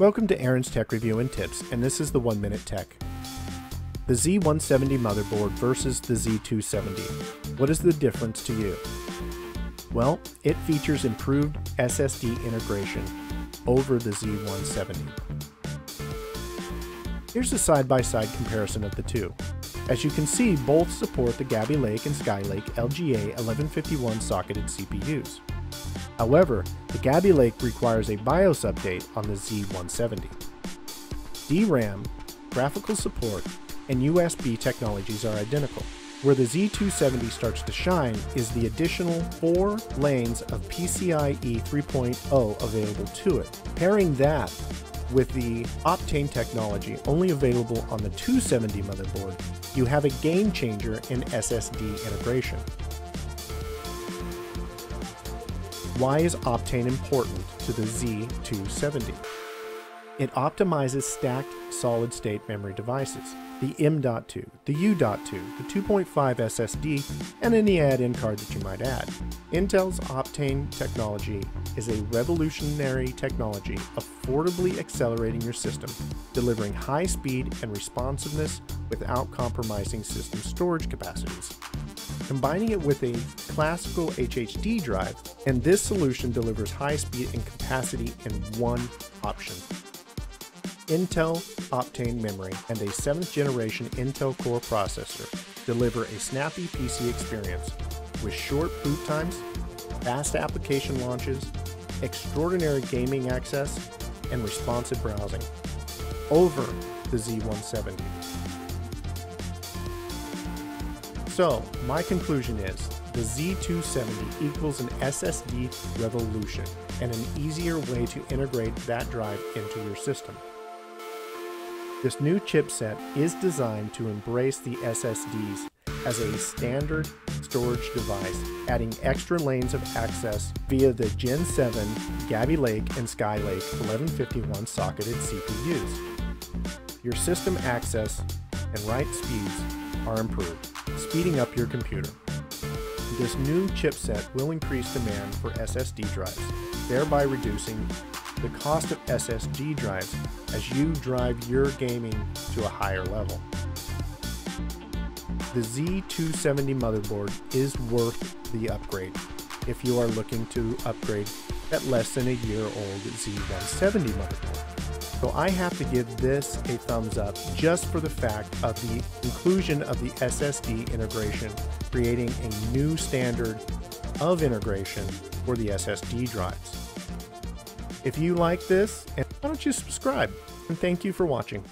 Welcome to Aaron's Tech Review and Tips, and this is the 1 Minute Tech. The Z170 motherboard versus the Z270. What is the difference to you? Well, it features improved SSD integration over the Z170. Here's a side-by-side comparison of the two. As you can see, both support the Kaby Lake and Skylake LGA 1151 socketed CPUs. However, the Kaby Lake requires a BIOS update on the Z170. DRAM, graphical support, and USB technologies are identical. Where the Z270 starts to shine is the additional four lanes of PCIe 3.0 available to it. Pairing that with the Optane technology only available on the 270 motherboard, you have a game changer in SSD integration. Why is Optane important to the Z270? It optimizes stacked solid state memory devices, the M.2, the U.2, the 2.5 SSD, and any add in card that you might add. Intel's Optane technology is a revolutionary technology, affordably accelerating your system, delivering high speed and responsiveness without compromising system storage capacities combining it with a classical HDD drive, and this solution delivers high speed and capacity in one option. Intel Optane memory and a 7th generation Intel Core processor deliver a snappy PC experience with short boot times, fast application launches, extraordinary gaming access, and responsive browsing over the Z170. So, my conclusion is the Z270 equals an SSD revolution and an easier way to integrate that drive into your system. This new chipset is designed to embrace the SSDs as a standard storage device, adding extra lanes of access via the Gen 7 Kaby Lake and Skylake 1151 socketed CPUs. Your system access and write speeds are improved speeding up your computer. This new chipset will increase demand for SSD drives, thereby reducing the cost of SSD drives as you drive your gaming to a higher level. The Z270 motherboard is worth the upgrade if you are looking to upgrade that less than a year old Z170 motherboard. So I have to give this a thumbs up just for the fact of the inclusion of the SSD integration, creating a new standard of integration for the SSD drives. If you like this, why don't you subscribe? And thank you for watching.